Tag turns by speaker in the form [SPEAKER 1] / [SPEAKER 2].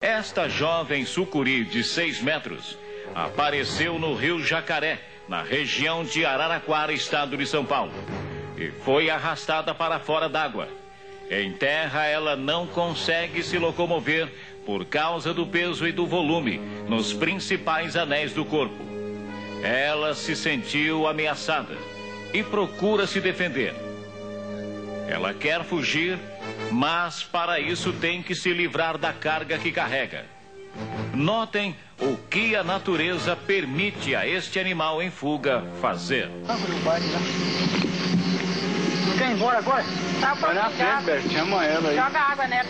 [SPEAKER 1] Esta jovem sucuri de 6 metros apareceu no rio Jacaré, na região de Araraquara, estado de São Paulo, e foi arrastada para fora d'água. Em terra, ela não consegue se locomover por causa do peso e do volume nos principais anéis do corpo. Ela se sentiu ameaçada e procura se defender. Ela quer fugir, mas para isso tem que se livrar da carga que carrega. Notem o que a natureza permite a este animal em fuga fazer.
[SPEAKER 2] Quer ir embora agora?
[SPEAKER 3] Tá Vai na frente, Bert, chama ela aí.
[SPEAKER 2] Joga água nela.